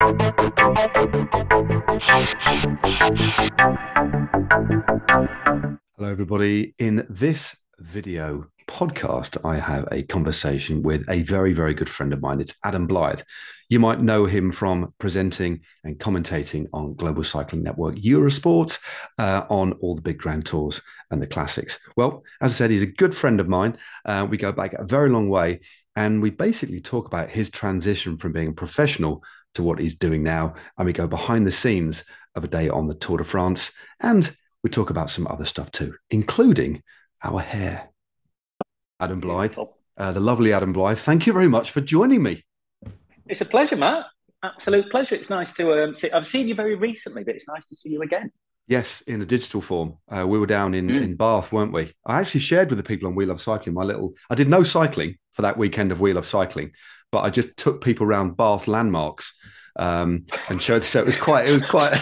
Hello, everybody. In this video podcast, I have a conversation with a very, very good friend of mine. It's Adam Blythe. You might know him from presenting and commentating on Global Cycling Network Eurosport uh, on all the big grand tours and the classics. Well, as I said, he's a good friend of mine. Uh, we go back a very long way, and we basically talk about his transition from being a professional to what he's doing now. And we go behind the scenes of a day on the Tour de France and we talk about some other stuff too, including our hair. Adam Blythe, uh, the lovely Adam Blythe, thank you very much for joining me. It's a pleasure, Matt. Absolute pleasure. It's nice to um, see. I've seen you very recently, but it's nice to see you again. Yes, in a digital form. Uh, we were down in, mm. in Bath, weren't we? I actually shared with the people on We Love Cycling my little. I did no cycling for that weekend of We Love Cycling, but I just took people around Bath landmarks um, and showed. So it was quite. It was quite.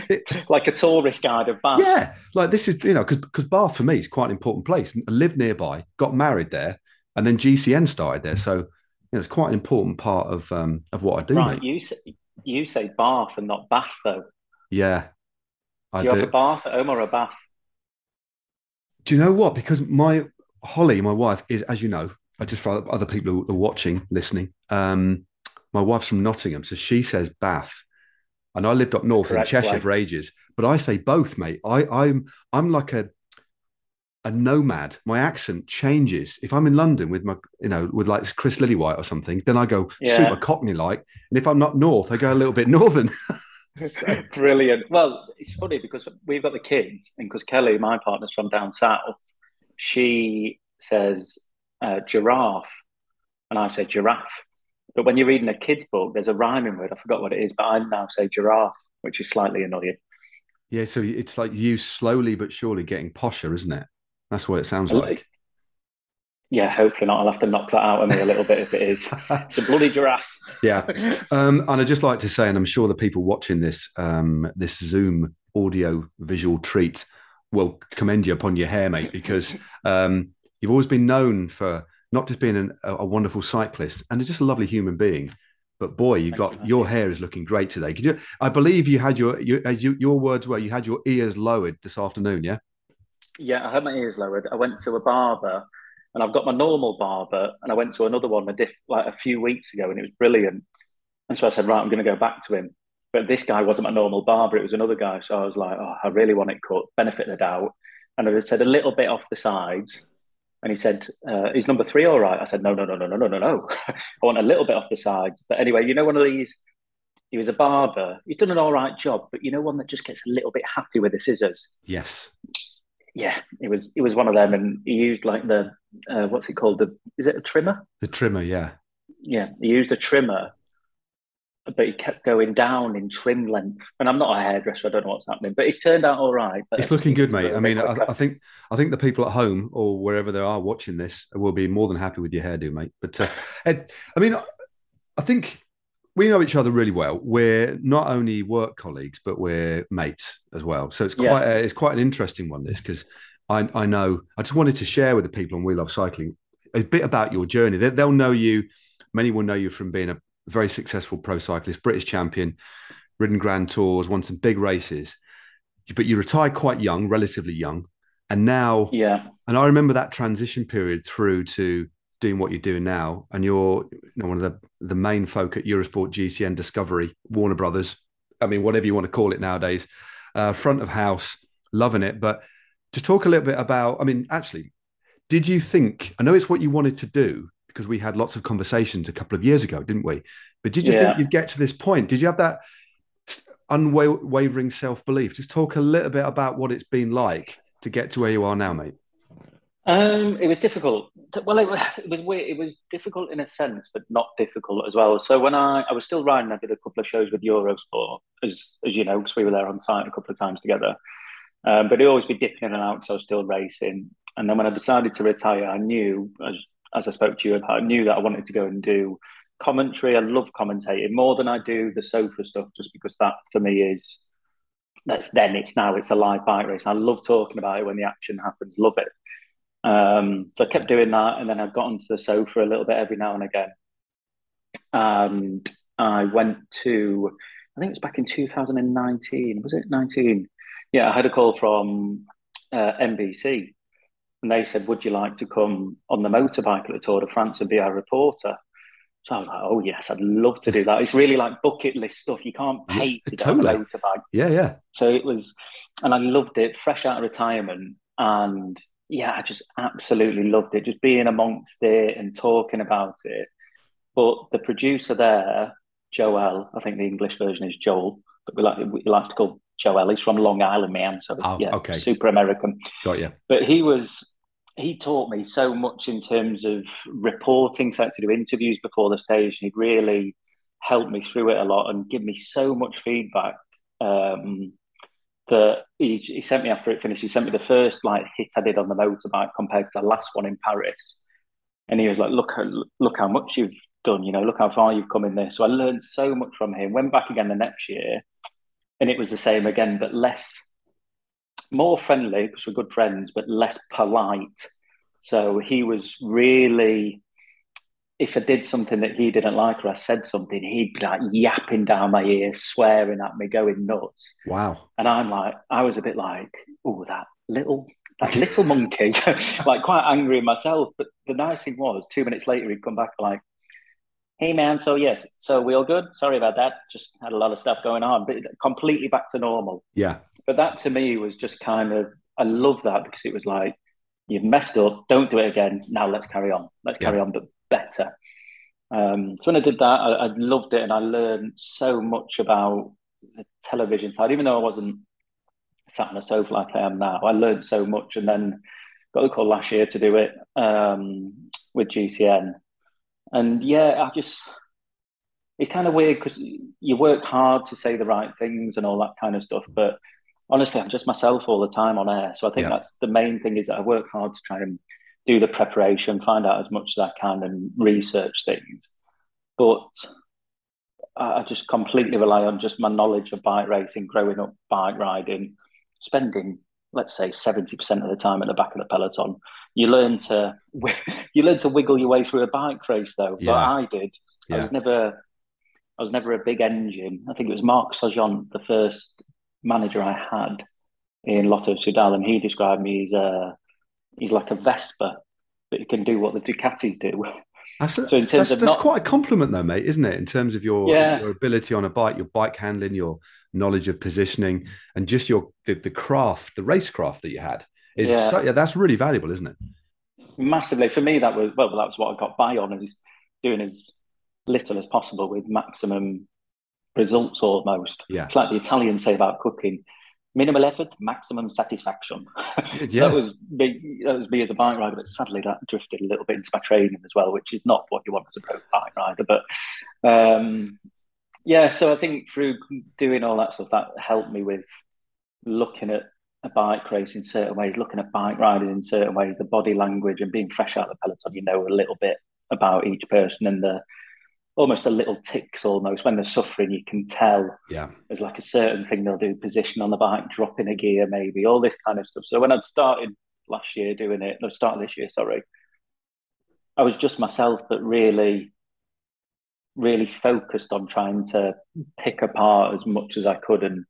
like a tourist guide of Bath. Yeah, like this is you know because because Bath for me is quite an important place. I lived nearby, got married there, and then GCN started there. So you know it's quite an important part of um of what I do. Right, mate. you say, you say Bath and not Bath though. Yeah, I do. You have a bath at home or a bath? Do you know what? Because my Holly, my wife, is as you know. I just for other people who are watching, listening. Um, my wife's from Nottingham, so she says Bath and I lived up north Correct, in Cheshire for ages. But I say both, mate. I, I'm I'm like a a nomad. My accent changes. If I'm in London with my, you know, with like Chris Lillywhite or something, then I go yeah. super Cockney like. And if I'm not north, I go a little bit northern. Brilliant. Well, it's funny because we've got the kids, and because Kelly, my partner's from down south, she says uh, giraffe, and I say giraffe. But when you're reading a kid's book, there's a rhyming word. I forgot what it is, but I now say giraffe, which is slightly annoying. Yeah, so it's like you slowly but surely getting posher, isn't it? That's what it sounds like. Yeah, hopefully not. I'll have to knock that out of me a little bit if it is. It's a bloody giraffe. yeah, um, and I'd just like to say, and I'm sure the people watching this um, this Zoom audio visual treat will commend you upon your hair, mate, because um, you've always been known for not just being an, a, wonderful cyclist and just a lovely human being, but boy, you've got you. your hair is looking great today. Could you? I believe you had your, your as you, your words were, you had your ears lowered this afternoon. Yeah. Yeah, I had my ears lowered. I went to a barber, and I've got my normal barber, and I went to another one a diff, like a few weeks ago, and it was brilliant. And so I said, right, I'm going to go back to him. But this guy wasn't my normal barber; it was another guy. So I was like, oh, I really want it cut. Benefit of the doubt. And I said a little bit off the sides, and he said, uh, "Is number three all right?" I said, "No, no, no, no, no, no, no, no. I want a little bit off the sides." But anyway, you know, one of these. He was a barber. He's done an all right job, but you know, one that just gets a little bit happy with the scissors. Yes. Yeah, it was. It was one of them, and he used like the uh, what's it called? The is it a trimmer? The trimmer, yeah. Yeah, he used a trimmer but he kept going down in trim length. And I'm not a hairdresser; I don't know what's happening, but it's turned out all right. It's looking good, mate. I mean, I, I, think I think the people at home or wherever they are watching this will be more than happy with your hairdo, mate. But uh, Ed, I mean, I think we know each other really well. We're not only work colleagues, but we're mates as well. So it's quite yeah. a, it's quite an interesting one. This because I I know I just wanted to share with the people on We Love Cycling a bit about your journey. They, they'll know you. Many will know you from being a very successful pro cyclist, British champion, ridden grand tours, won some big races. But you retired quite young, relatively young. And now, yeah. And I remember that transition period through to doing what you're doing now. And you're you know, one of the, the main folk at Eurosport, GCN, Discovery, Warner Brothers. I mean, whatever you want to call it nowadays, uh, front of house, loving it. But to talk a little bit about, I mean, actually, did you think, I know it's what you wanted to do, because we had lots of conversations a couple of years ago, didn't we? But did you yeah. think you'd get to this point? Did you have that unwavering self belief? Just talk a little bit about what it's been like to get to where you are now, mate. Um, it was difficult. Well, it, it was weird. It was difficult in a sense, but not difficult as well. So when I, I was still riding, I did a couple of shows with Eurosport, as as you know, because we were there on site a couple of times together. Um, but it always be dipping in and out, so I was still racing. And then when I decided to retire, I knew, as as I spoke to you about, I knew that I wanted to go and do commentary. I love commentating more than I do the sofa stuff, just because that for me is that's then it's now it's a live bike race. I love talking about it when the action happens. Love it. Um, so I kept doing that, and then I got onto the sofa a little bit every now and again. And I went to, I think it was back in 2019. Was it 19? Yeah, I had a call from uh, NBC and they said, Would you like to come on the motorbike at the Tour de France and be our reporter? So I was like, Oh, yes, I'd love to do that. It's really like bucket list stuff. You can't pay to totally. get on a motorbike. Yeah, yeah. So it was, and I loved it, fresh out of retirement. And yeah, I just absolutely loved it, just being amongst it and talking about it. But the producer there, Joel, I think the English version is Joel, but we like we like to call Joel. He's from Long Island, man. So oh, yeah, okay. super American. Got you. But he was he taught me so much in terms of reporting, so to do interviews before the stage. He really helped me through it a lot and give me so much feedback. Um, that he, he sent me after it finished. He sent me the first like hit I did on the motorbike compared to the last one in Paris, and he was like, "Look, look how much you've done. You know, look how far you've come in this." So I learned so much from him. Went back again the next year, and it was the same again, but less more friendly because we're good friends, but less polite. So he was really, if I did something that he didn't like or I said something, he'd be like yapping down my ear, swearing at me, going nuts. Wow. And I'm like, I was a bit like, oh, that little, that little monkey, like quite angry myself. But the nice thing was, two minutes later, he'd come back like, hey man, so yes, so we all good? Sorry about that. Just had a lot of stuff going on, but completely back to normal. Yeah but that to me was just kind of I love that because it was like you've messed up, don't do it again. Now let's carry on. Let's yeah. carry on, but better. Um, so when I did that, I, I, loved it, and I learned so much about the television side. Even though I wasn't sat on a sofa like I am now, I learned so much, and then got the call last year to do it um, with GCN. And yeah, I just it's kind of weird because you work hard to say the right things and all that kind of stuff, but honestly, I'm just myself all the time on air. So I think yeah. that's the main thing is that I work hard to try and do the preparation, find out as much as I can, and research things. But I just completely rely on just my knowledge of bike racing, growing up bike riding, spending let's say 70% of the time at the back of the peloton. You learn to you learn to wiggle your way through a bike race though. Yeah. But I did. Yeah. I was never I was never a big engine. I think it was Marc Sergeant, the first manager I had in Lotto Soudal, and he described me as a he's like a Vespa, but he can do what the Ducatis do. That's, a, so in terms that's, of that's not, quite a compliment, though, mate, isn't it? In terms of your, yeah. your ability on a bike, your bike handling, your knowledge of positioning, and just your the, the craft, the racecraft that you had is yeah. So, yeah, that's really valuable, isn't it? Massively for me, that was well, that was what I got by on is doing as little as possible with maximum results almost. Yeah. It's like the Italians say about cooking. Minimal effort, maximum satisfaction. yeah. that was me. That was me as a bike rider, but sadly that drifted a little bit into my training as well, which is not what you want as a pro bike rider. But um, yeah, so I think through doing all that stuff, that helped me with looking at a bike race in certain ways, looking at bike riders in certain ways, the body language, and being fresh out of the peloton. You know a little bit about each person and the almost a little ticks almost. When they're suffering you can tell yeah. there's like a certain thing they'll do position on the bike dropping a gear maybe all this kind of stuff. So when i'd started last year doing it no started this year sorry i was just myself but really really focused on trying to pick apart as much as i could and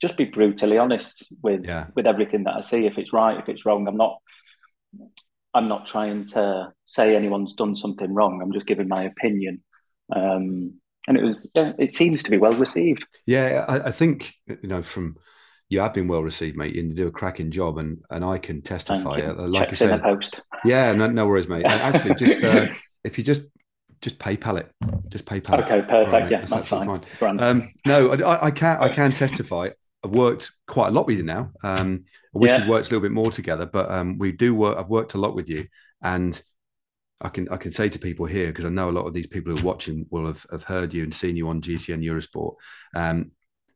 just be brutally honest with yeah. with everything that i see. If it's right if it's wrong i'm not i'm not trying to say anyone's done something wrong. I'm just giving my opinion um, and it was, yeah, it seems to be well received. Yeah, I, I, think you know from you have been well received, mate, and you do a cracking job, and and I can testify. Uh, like Checks you said, post. Yeah, no, no worries, mate. actually, just uh, if you just just PayPal it, just PayPal. Okay, perfect. Right, yeah, that's, that's fine. fine. Um, no, I, I, can I can testify. I've worked quite a lot with you now. Um, I wish yeah. we worked a little bit more together, but um, we do work. I've worked a lot with you, and I can I can say to people here because I know a lot of these people who are watching will have, have heard you and seen you on GCN Eurosport, um,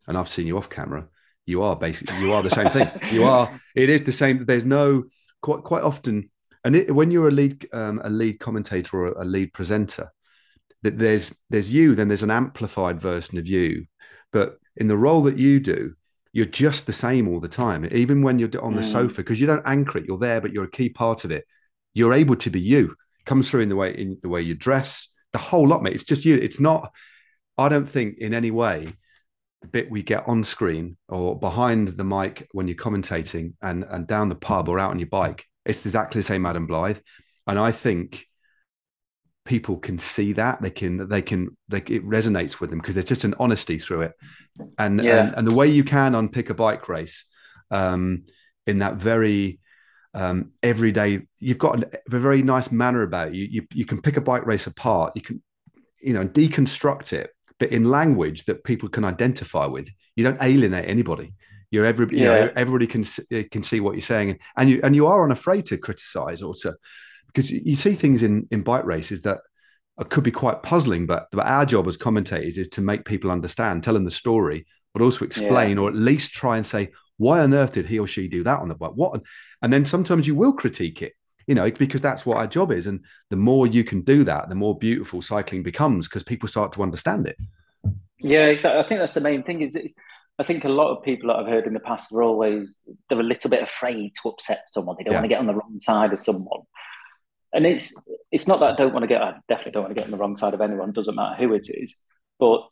and I've seen you off camera. You are basically you are the same thing. You are it is the same. There's no quite quite often, and it, when you're a lead um, a lead commentator or a lead presenter, that there's there's you, then there's an amplified version of you, but in the role that you do, you're just the same all the time. Even when you're on the mm. sofa, because you don't anchor it, you're there, but you're a key part of it. You're able to be you comes through in the way in the way you dress, the whole lot, mate. It's just you. It's not. I don't think in any way the bit we get on screen or behind the mic when you're commentating and and down the pub or out on your bike, it's exactly the same Adam Blythe. And I think people can see that they can they can they, it resonates with them because there's just an honesty through it and, yeah. and and the way you can unpick a bike race um in that very um everyday you've got a very nice manner about you you, you can pick a bike race apart you can you know deconstruct it but in language that people can identify with you don't alienate anybody you're every you yeah. know everybody can can see what you're saying and you and you are unafraid to criticize or to because you see things in in bike races that could be quite puzzling. But, but our job as commentators is to make people understand, tell them the story, but also explain yeah. or at least try and say why on earth did he or she do that on the bike? What? And then sometimes you will critique it, you know, because that's what our job is. And the more you can do that, the more beautiful cycling becomes because people start to understand it. Yeah, exactly. I think that's the main thing. Is I think a lot of people that I've heard in the past are always they're a little bit afraid to upset someone. They don't yeah. want to get on the wrong side of someone and it's it's not that I don't want to get I definitely don't want to get on the wrong side of anyone. Doesn't matter who it is, but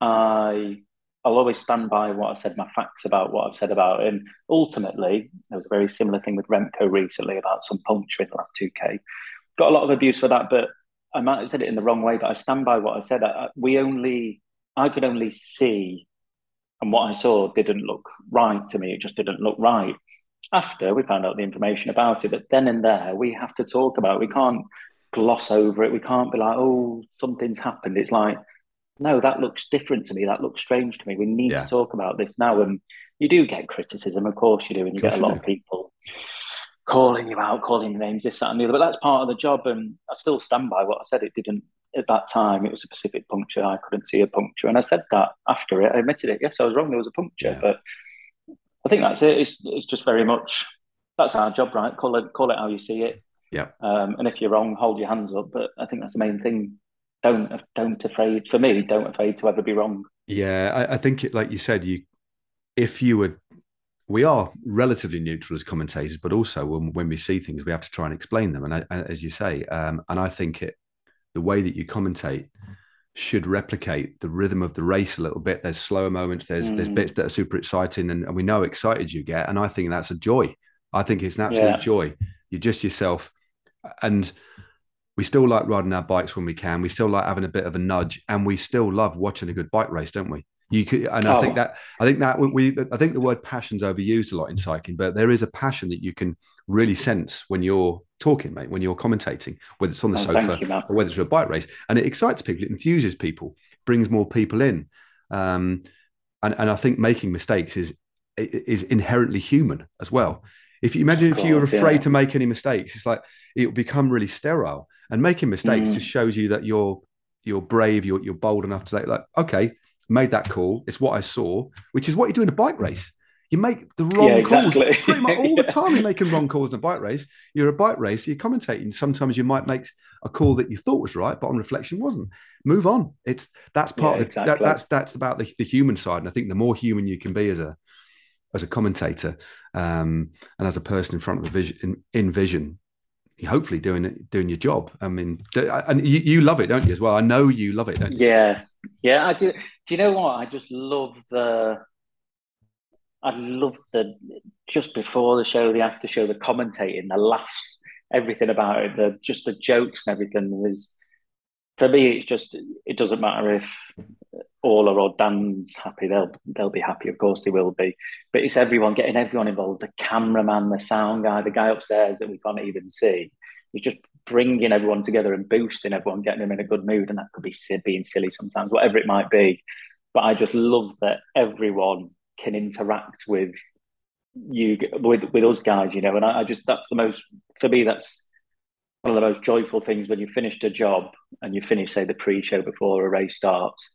I I'll always stand by what I've said, my facts about what I've said about. And ultimately, there was a very similar thing with Remco recently about some puncture in the last two k. Got a lot of abuse for that, but I might have said it in the wrong way. But I stand by what I said. I, we only I could only see, and what I saw didn't look right to me. It just didn't look right after we found out the information about it. But then and there, we have to talk about it. We can't gloss over it. We can't be like, oh, something's happened. It's like, no, that looks different to me. That looks strange to me. We need yeah. to talk about this now. And you do get criticism, of course you do, and you get a lot do. of people calling you out, calling names, this, that, and the other. But that's part of the job. And I still stand by what I said. It didn't at that time. It was a Pacific puncture. I couldn't see a puncture, and I said that after it. I admitted it. Yes, I was wrong. There was a puncture, yeah. but I think that's it. It's, it's just very much that's our job, right? Call it call it how you see it. Yeah. Um, and if you're wrong, hold your hands up. But I think that's the main thing. Don't don't afraid for me. Don't afraid to ever be wrong. Yeah, I, I think it, like you said, you if you would we are relatively neutral as commentators, but also when, when we see things, we have to try and explain them. And I, as you say, um, and I think it, the way that you commentate should replicate the rhythm of the race a little bit. There's slower moments. There's mm. there's bits that are super exciting, and, and, we know excited you get. And I think that's a joy. I think it's an absolute yeah. joy. You're just yourself, and we still like riding our bikes when we can. We still like having a bit of a nudge, and we still love watching a good bike race, don't we? You could, and oh. I think that I think that we I think the word passion's overused a lot in cycling, but there is a passion that you can really sense when you're talking, mate, when you're commentating, whether it's on the oh, sofa you, or whether it's a bike race, and it excites people, it enthuses people, brings more people in, um, and and I think making mistakes is is inherently human as well. If you imagine if you were afraid yeah. to make any mistakes, it's like it will become really sterile. And making mistakes mm. just shows you that you're you're brave, you're you're bold enough to say, like, okay, made that call. It's what I saw, which is what you do in a bike race. You make the wrong yeah, exactly. calls pretty much all the time. You're making wrong calls in a bike race. You're a bike race. You're commentating. Sometimes you might make a call that you thought was right, but on reflection wasn't. Move on. It's that's part yeah, of the, exactly. that, that's that's about the, the human side. And I think the more human you can be as a as a commentator um, and as a person in front of the vision in, in vision, hopefully doing doing your job. I mean, and you, you love it, don't you? As well, I know you love it, don't you? Yeah, yeah, I do. Do you know what? I just love the. I love the just before the show, the after show, the commentating, the laughs, everything about it, the just the jokes and everything is. For me, it's just it doesn't matter if Orla or Dan's happy; they'll they'll be happy. Of course, they will be. But it's everyone getting everyone involved: the cameraman, the sound guy, the guy upstairs that we can't even see. It's just bringing everyone together and boosting everyone, getting them in a good mood. And that could be being silly sometimes, whatever it might be. But I just love that everyone can interact with you, with, with us guys, you know. And I, I just, that's the most, for me, that's one of the most joyful things when you finished a job and you finish, say, the pre show before a race starts,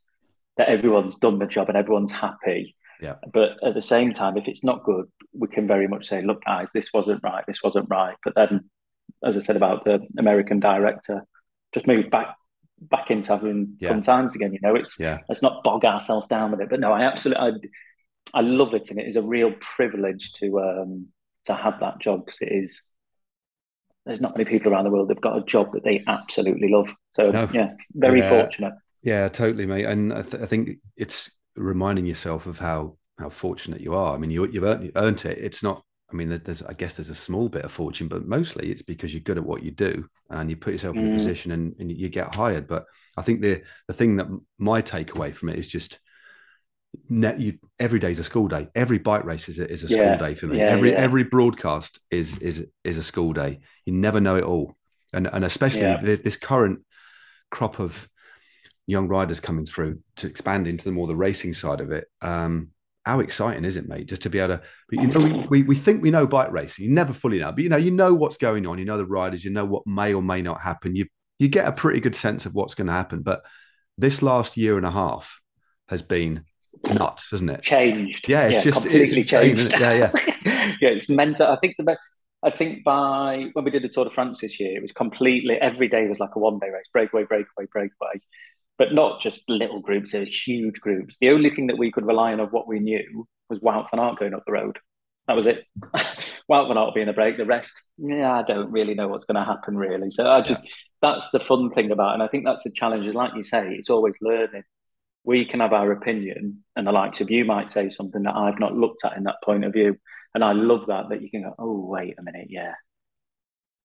that everyone's done the job and everyone's happy. Yeah. But at the same time, if it's not good, we can very much say, look, guys, this wasn't right, this wasn't right. But then as I said about the American director, just move back back into having yeah. fun times again. You know, it's yeah. let's not bog ourselves down with it. But no, I absolutely I, I love it, and it is a real privilege to um to have that job because it is. There's not many people around the world that've got a job that they absolutely love. So no. yeah, very fortunate. Yeah, totally, mate. And I, th- I think it's reminding yourself of how how fortunate you are. I mean, you you've earned, earned it. It's not. I mean, there's I guess there's a small bit of fortune, but mostly it's because you're good at what you do and you put yourself in a Mm, position and, and you get hired. But I think the the thing that my takeaway from it is just net you every day is a school day. Every bike race is a, is a school yeah, day for me. yeah, Every yeah, every broadcast is is is a school day. You never know it all, and and especially this current crop of young riders coming through to expand into the more the racing side of it. Um, how exciting is it, mate? Just to be able to, but you know, we, we, we think we know bike racing. You never fully know, but you know, you know what's going on. You know the riders. You know what may or may not happen. You you get a pretty good sense of what's going to happen. But this last year and a half has been nuts, hasn't it? changed. Yeah, it's Yeah, just it's completely insane. changed. It? Yeah, yeah, yeah, it's mental. I think the I think by when we did the Tour de France this year, it was completely every day was like a one day race, breakaway, breakaway, breakaway. But not just little groups, was huge groups. The only thing that we could rely on of what we knew was Wout van Aert going up the road. That was it. Wout van Aert being a break. The rest, yeah, I don't really know what's going to happen really. So I yeah, just that's the fun thing about, it. and I think that's the challenge. Is like you say, it's always learning we can have our opinion, and the likes of you might say something that I've not looked at in that point of view. And I love that that you can go, oh wait a minute, yeah,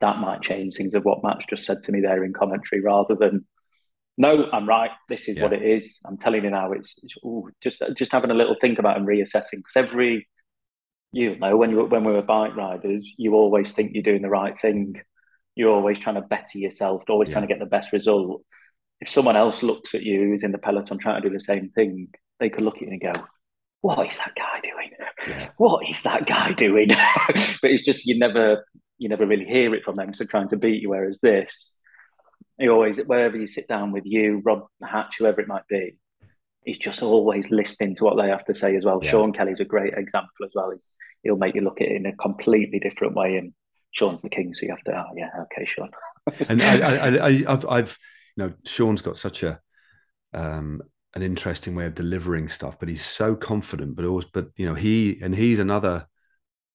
that might change things of what Matt's just said to me there in commentary, rather than no, I'm right. This is yeah, what it is. I'm telling you now. It's, it's ooh, just just having a little think about and reassessing because every you know when you when we were bike riders, you always think you're doing the right thing. You're always trying to better yourself, always trying to get the best result if someone else looks at you who's in the peloton trying to do the same thing, they could look at you and go, "What is that guy doing? yeah, What is that guy doing?" but it's just you never you never really hear it from them. So trying to beat you, whereas this, you always wherever you sit down with you, Rob Hatch, whoever it might be, he's just always listening to what they have to say as well. yeah. Sean Kelly's a great example as well. He'll make you look at it in a completely different way, and Sean's the king, so you have to, oh yeah, okay, Sean. And I, I, I, I've, I've, you know, Sean's got such a um, an interesting way of delivering stuff, but he's so confident. But always, but you know, he and he's another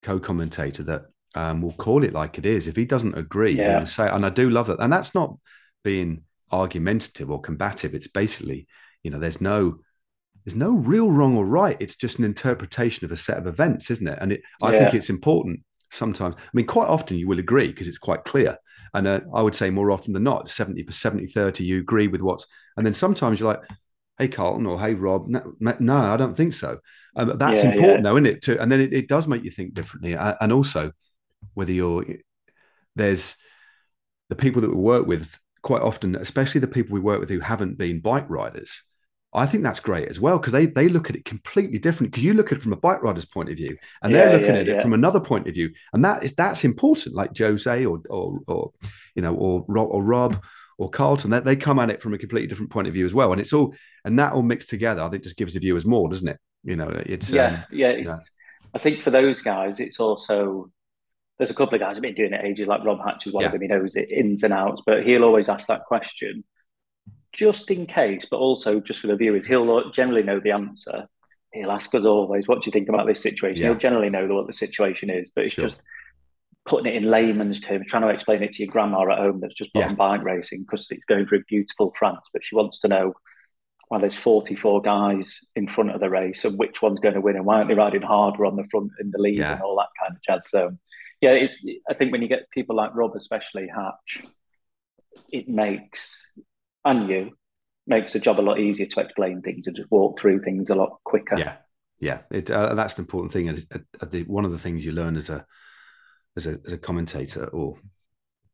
co-commentator that um, will call it like it is. If he doesn't agree, yeah, say, and I do love that. And that's not being argumentative or combative. It's basically, you know, there's no there's no real wrong or right. It's just an interpretation of a set of events, isn't it? And it, I think it's important sometimes. I mean, quite often you will agree because it's quite clear. And uh, I would say more often than not, 70, 70, 30, you agree with what's, and then sometimes you're like, hey, Carlton, or hey, Rob, no, no I don't think so. Um, that's yeah, yeah, important though, isn't it? To, and then it, it does make you think differently. And also whether you're, there's the people that we work with quite often, especially the people we work with who haven't been bike riders, I think that's great as well because they they look at it completely different because you look at it from a bike rider's point of view and they're looking yeah, at it from another point of view and that is that's important like Jose or or, or you know or or Rob or Carlton that they come at it from a completely different point of view as well and it's all and that all mixed together I think just gives the viewers more doesn't it you know it's Yeah, um yeah. you know I think for those guys, it's also there's a couple of guys who've been doing it ages, like Rob Hatch is one of them. He knows it ins and outs, but he'll always ask that question just in case, but also just for the viewers. He'll generally know the answer. He'll ask us always, "What do you think about this situation?" He'll generally know what the situation is, but it's sure just putting it in layman's terms, trying to explain it to your grandma at home that's just yeah bought bike racing because it's going through beautiful France, but she wants to know well, there's 44 guys in front of the race and which one's going to win and why aren't they riding harder on the front in the lead and all that kind of jazz. So, yeah, it's. I think when you get people like Rob, especially Hatch, it makes and you makes the job a lot easier to explain things and just walk through things a lot quicker. yeah yeah it uh, that's an important thing is uh, uh, the, one of the things you learn as a as a as a commentator or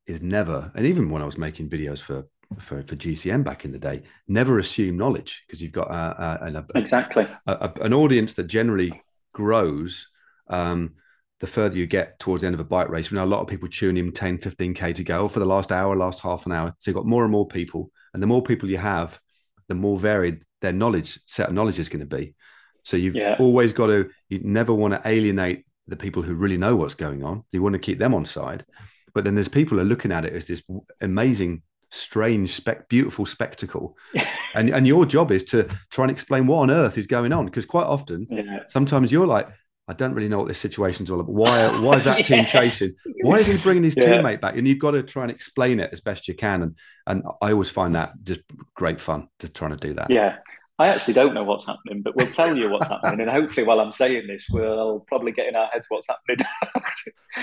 is never, and even when I was making videos for for, for GCN back in the day, never assume knowledge because you've got a, a, a, Exactly. a, an audience that generally grows um, the further you get towards the end of a bike race. We know a lot of people tune in 10, 15K to go for the last hour, last half an hour. So you've got more and more people. And the more people you have, the more varied their knowledge set of knowledge is going to be. So you've Yeah. always got to, you never want to alienate the people who really know what's going on. You want to keep them on side. But then there's people who are looking at it as this amazing, strange, spec, beautiful spectacle. And, and your job is to try and explain what on earth is going on. Because quite often, yeah. sometimes you're like, I don't really know what this situation's all about. Why, why is that yeah. team chasing? Why is he bringing his yeah. teammate back? And you've got to try and explain it as best you can. And and I always find that just great fun, just trying to do that. Yeah. I actually don't know what's happening, but we'll tell you what's happening. And hopefully, while I'm saying this, we'll probably get in our heads what's happening.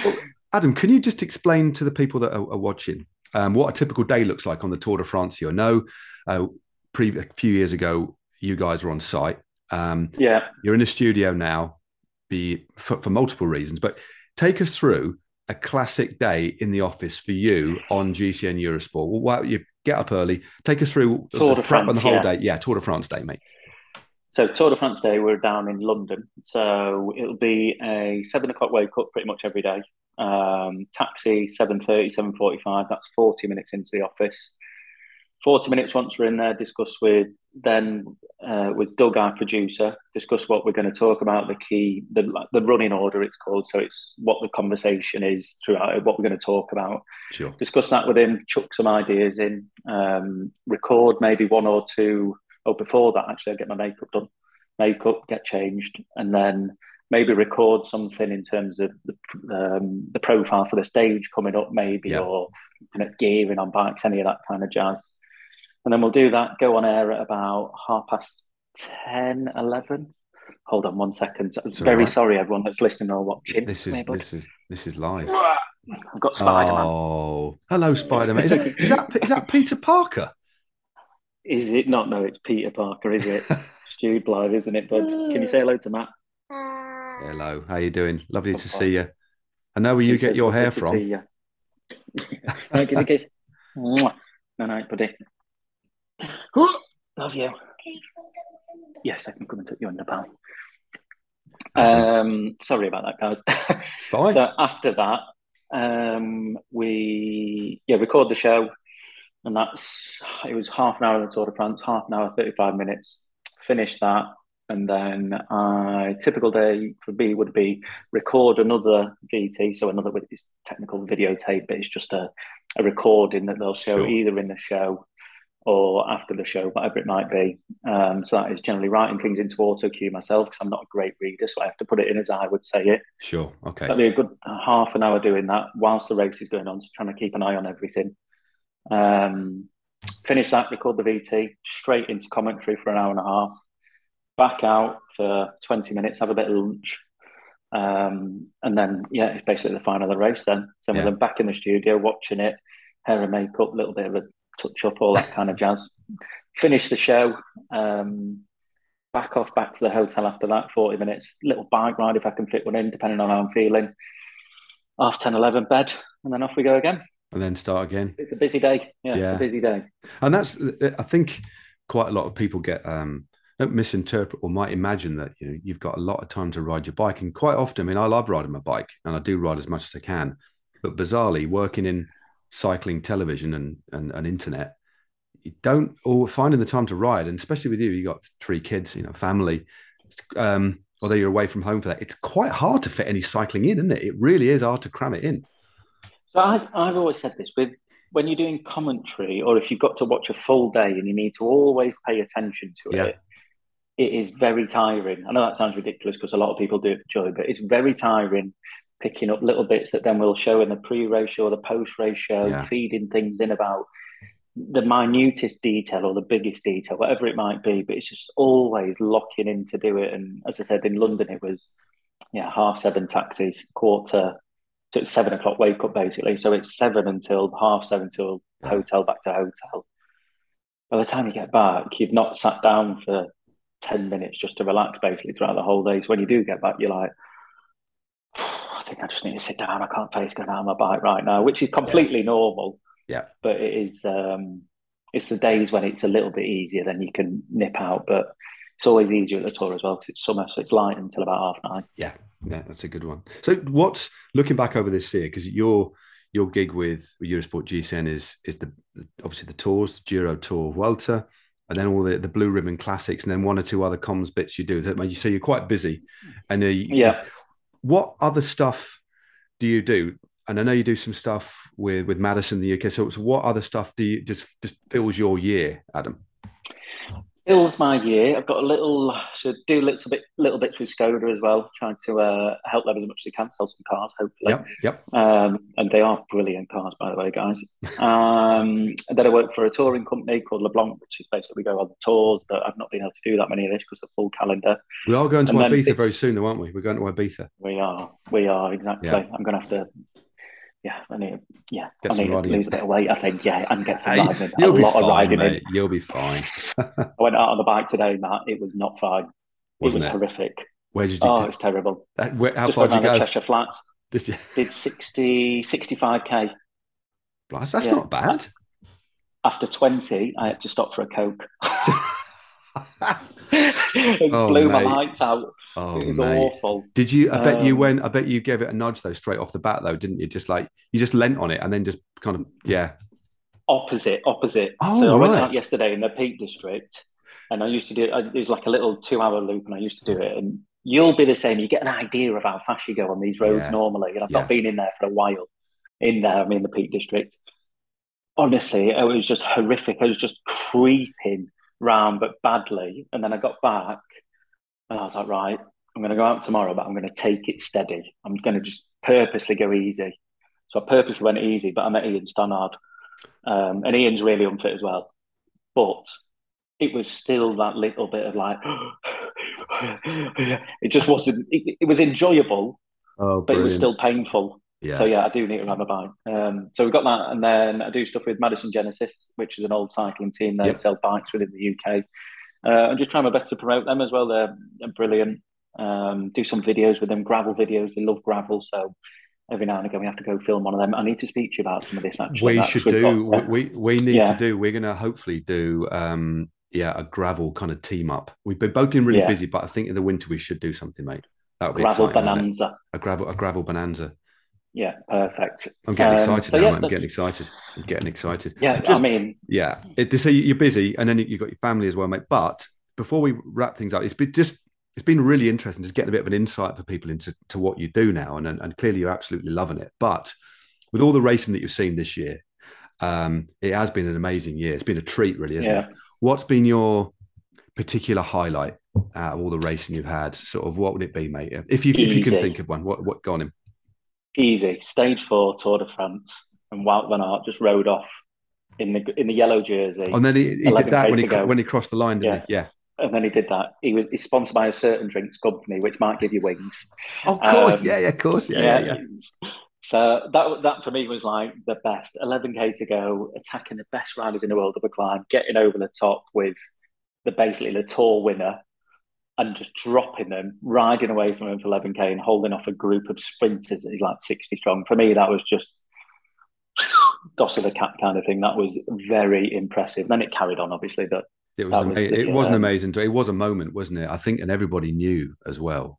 well, Adam, can you just explain to the people that are, are watching um, what a typical day looks like on the Tour de France? You know, uh, pre- a few years ago, you guys were on site. Um, yeah. You're in the studio now be for, for multiple reasons. But take us through a classic day in the office for you on GCN Eurosport. Well, you get up early. Take us through Tour de France, on the whole yeah. day. Yeah, Tour de France day, mate. So Tour de France day, we're down in London. So it'll be a seven o'clock wake up pretty much every day. Um, taxi 7.30, 7.45. That's 40 minutes into the office. 40 minutes once we're in there, discuss with then uh, with Doug, our producer, discuss what we're going to talk about, the key, the, the running order it's called. So it's what the conversation is throughout it, what we're going to talk about. Sure. Discuss that with him, chuck some ideas in, um, record maybe one or two. Oh, before that, actually, I get my makeup done, makeup, get changed, and then maybe record something in terms of the, um, the profile for the stage coming up, maybe, or kind of gearing on bikes, any of that kind of jazz and then we'll do that, go on air at about half past 10, 11. Hold on one second. I'm very right. sorry, everyone that's listening or watching. This is this is this is live. I've got Spider Man. Oh, hello, Spider Man. Is, that, is that is that Peter Parker? Is it not? No, it's Peter Parker. Is it? Stu Blythe, isn't it, bud? Can you say hello to Matt? Hello, how you doing? Lovely to see you. I know where you he get your hair from. You. no, kiss kiss. No, no, buddy. Love you. Yes, I can come and take you under, pal. Um, sorry about that, guys. Fine. so after that, um, we yeah record the show, and that's it was half an hour in the Tour de France, half an hour, thirty five minutes. Finish that, and then uh, typical day for me would be record another VT, so another with this technical videotape, but it's just a, a recording that they'll show sure. either in the show or after the show, whatever it might be. Um, so that is generally writing things into auto cue myself because I'm not a great reader, so I have to put it in as I would say it. Sure. Okay. That'd be a good half an hour doing that whilst the race is going on, so trying to keep an eye on everything. Um, finish that, record the VT, straight into commentary for an hour and a half, back out for 20 minutes, have a bit of lunch. Um, and then, yeah, it's basically the final of the race then. So yeah. we're back in the studio watching it, hair and makeup, a little bit of a touch up, all that kind of jazz. Finish the show. Um, back off back to the hotel after that, 40 minutes. Little bike ride if I can fit one in, depending on how I'm feeling. Half 10, 11, bed, and then off we go again. And then start again. It's a busy day. Yeah, yeah. it's a busy day. And that's, I think, quite a lot of people get um, don't misinterpret or might imagine that you know you've got a lot of time to ride your bike. And quite often, I mean, I love riding my bike, and I do ride as much as I can. But bizarrely, working in cycling television and, and, and internet, you don't or finding the time to ride, and especially with you, you got three kids, you know, family. Um, although you're away from home for that, it's quite hard to fit any cycling in, isn't it? It really is hard to cram it in. So I've, I've always said this with when you're doing commentary, or if you've got to watch a full day and you need to always pay attention to yeah. it, it is very tiring. I know that sounds ridiculous because a lot of people do it for joy, but it's very tiring picking up little bits that then we'll show in the pre-race or the post-race show, yeah. feeding things in about the minutest detail or the biggest detail, whatever it might be. But it's just always locking in to do it. And as I said, in London, it was yeah half seven taxis, quarter to seven o'clock wake up basically. So it's seven until half seven till hotel back to hotel. By the time you get back, you've not sat down for ten minutes just to relax basically throughout the whole day. So when you do get back, you're like think I just need to sit down. I can't face going out on my bike right now, which is completely yeah. normal. Yeah. But it is um it's the days when it's a little bit easier, then you can nip out. But it's always easier at the tour as well because it's summer, so it's light until about half nine. Yeah, yeah, that's a good one. So, what's looking back over this year? Because your your gig with Eurosport GCN is is the obviously the tours, the Giro Tour, of Vuelta, and then all the, the Blue Ribbon Classics, and then one or two other comms bits you do. So you're quite busy. And uh, yeah, what other stuff do you do? And I know you do some stuff with with Madison, the UK. So, so what other stuff do you just, just fills your year, Adam? Bill's my year. I've got a little, so do little bit, little bits with Skoda as well, trying to uh, help them as much as they can sell some cars, hopefully. Yep, yep. Um, and they are brilliant cars, by the way, guys. um, and then I work for a touring company called LeBlanc, which is basically we go on the tours, but I've not been able to do that many of this because of full calendar. We are going to and Ibiza very soon, though, aren't we? We're going to Ibiza. We are, we are exactly. Yeah. I'm going to have to yeah, I need, yeah, get I need to lose a bit of weight. I think, yeah, and get some hey, riding. You'll a be lot fine, of riding mate. In. You'll be fine. I went out on the bike today, Matt. It was not fine. Wasn't it was it? horrific. Where did you? Oh, it's terrible. Uh, where, how Just far did you go? Cheshire Flats. Did you? Did 60, 65k. That's yeah. not bad. After twenty, I had to stop for a coke. it oh, blew mate. my lights out. Oh, it was mate. awful. Did you? I bet you um, went. I bet you gave it a nudge though, straight off the bat though, didn't you? Just like you just lent on it and then just kind of yeah. Opposite, opposite. Oh, so I went out yesterday in the Peak District, and I used to do. It It was like a little two-hour loop, and I used to do it. And you'll be the same. You get an idea of how fast you go on these roads yeah. normally, and I've yeah. not been in there for a while. In there, I mean the Peak District. Honestly, it was just horrific. I was just creeping round, but badly. And then I got back and I was like, right, I'm going to go out tomorrow, but I'm going to take it steady. I'm going to just purposely go easy. So I purposely went easy, but I met Ian Stannard. Um, and Ian's really unfit as well. But it was still that little bit of like, it just wasn't, it, it was enjoyable, oh, but it was still painful. Yeah. So yeah, I do need to ride my bike. Um, so we've got that, and then I do stuff with Madison Genesis, which is an old cycling team. They yep. sell bikes within the UK. Uh, I'm just trying my best to promote them as well. They're, they're brilliant. Um, do some videos with them, gravel videos. They love gravel, so every now and again we have to go film one of them. I need to speak to you about some of this. Actually, we should do. Got, uh, we we need yeah. to do. We're going to hopefully do. Um, yeah, a gravel kind of team up. We've been both been really yeah. busy, but I think in the winter we should do something, mate. That would be a gravel exciting, bonanza. A gravel a gravel bonanza. Yeah, perfect. I'm getting um, excited so now. Yeah, I'm getting excited. I'm getting excited. Yeah, so just, I mean, yeah. It, so you're busy, and then you've got your family as well, mate. But before we wrap things up, it's been just it's been really interesting just getting a bit of an insight for people into to what you do now, and and clearly you're absolutely loving it. But with all the racing that you've seen this year, um, it has been an amazing year. It's been a treat, really, isn't yeah. it? What's been your particular highlight out of all the racing you've had? Sort of, what would it be, mate? If you Easy. if you can think of one, what what got him? Easy. Stage four Tour de France, and Wout van Aert just rode off in the in the yellow jersey. And then he, he did that when he when he crossed the line, yeah. He? Yeah. And then he did that. He was he's sponsored by a certain drinks company, which might give you wings. of course, um, yeah, yeah, of course, yeah, yeah, yeah. yeah. So that that for me was like the best. 11k to go, attacking the best riders in the world of a climb, getting over the top with the basically the tour winner and just dropping them, riding away from him for 11k and holding off a group of sprinters. He's like 60 strong. For me, that was just doss of the cap kind of thing. That was very impressive. Then it carried on, obviously, but it was, was the, it wasn't um, amazing. It was a moment, wasn't it? I think, and everybody knew as well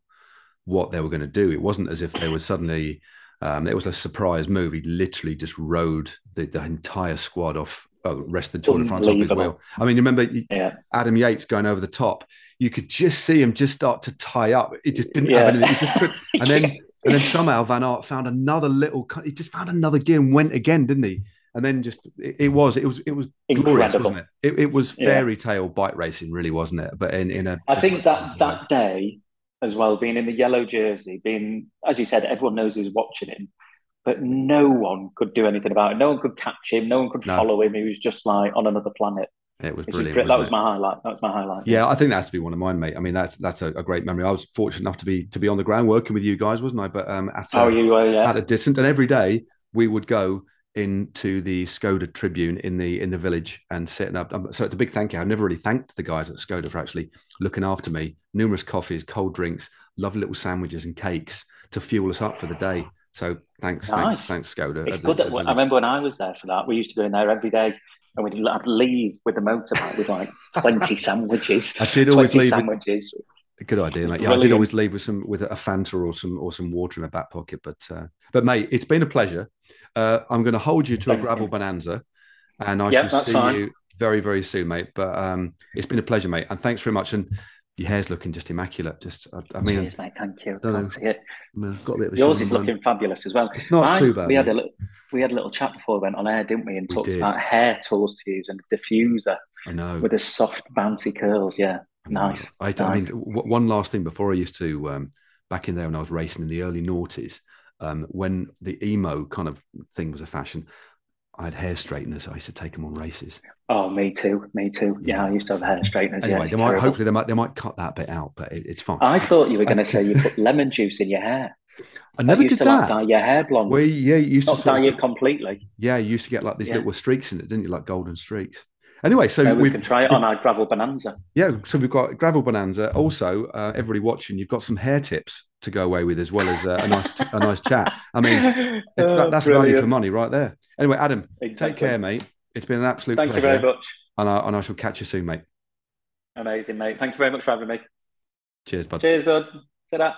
what they were going to do. It wasn't as if they were suddenly. Um, it was a surprise move. He literally just rode the, the entire squad off, oh, rest of the Tour de France off his wheel. I mean, remember yeah. Adam Yates going over the top you could just see him just start to tie up. It just didn't yeah. have anything. And then and then somehow Van Aert found another little. He just found another gear and went again, didn't he? And then just it, it was it was it was Incredible. glorious, wasn't it? It, it was fairy tale bike racing, really, wasn't it? But in in a I think that that day as well, being in the yellow jersey, being as you said, everyone knows who's watching him, but no one could do anything about it. No one could catch him. No one could no. follow him. He was just like on another planet. It was brilliant. that was it? my highlight. That was my highlight. Yeah, I think that has to be one of mine, mate. I mean, that's that's a, a, great memory. I was fortunate enough to be to be on the ground working with you guys, wasn't I? But um, at a, oh, you were, yeah. at a distance, and every day we would go into the Skoda Tribune in the in the village and setting up. Um, so it's a big thank you. I've never really thanked the guys at Skoda for actually looking after me. Numerous coffees, cold drinks, lovely little sandwiches and cakes to fuel us up for the day. So thanks, nice. thanks, thanks, Skoda. It's good. That, I remember when I was there for that. We used to go in there every day and we'd I'd leave with the motorbike with like twenty sandwiches. I did always leave sandwiches. With, good idea, mate. Yeah, Brilliant. I did always leave with some with a Fanta or some or some water in my back pocket. But uh, but mate, it's been a pleasure. Uh, I'm going to hold you to Thank a gravel you. bonanza, and I yep, shall see fine. you very very soon, mate. But um, it's been a pleasure, mate, and thanks very much. And your hair's looking just immaculate. Just, I, I mean, Cheers, mate. Thank you. I can't see it. I mean, I've got a bit of Yours is looking fabulous as well. It's not Mine, too bad. We had a little, we had a little chat before we went on air, didn't we? And we talked did. about hair tools to use and diffuser. I know. With the soft, bouncy curls. Yeah. Nice. I, nice. I mean, one last thing before I used to, um, back in there when I was racing in the early noughties, um, when the emo kind of thing was a fashion, I had hair straighteners. I used to take them on races. Oh, me too. Me too. Yeah, yeah I used to have hair straighteners. Anyway, yeah, they might, hopefully they might they might cut that bit out, but it, it's fine. I thought you were going to say you put lemon juice in your hair. I never used did to, that. Like, dye your hair blonde. Well, yeah, you used Not to dye of, it completely. Yeah, you used to get like these Yeah. little streaks in it, didn't you? Like golden streaks. Anyway, so we can try it on our gravel bonanza. yeah, so we've got gravel bonanza. Also, uh, everybody watching, you've got some hair tips to go away with as well as uh, a nice a nice chat. I mean, it's, that, that's value for money right there. Anyway, Adam, Exactly. take care, mate. It's been an absolute Thank pleasure, Thank you very much. and I, and I shall catch you soon, mate. Amazing, mate. Thank you very much for having me. Cheers, bud. Cheers, bud. Ta-da.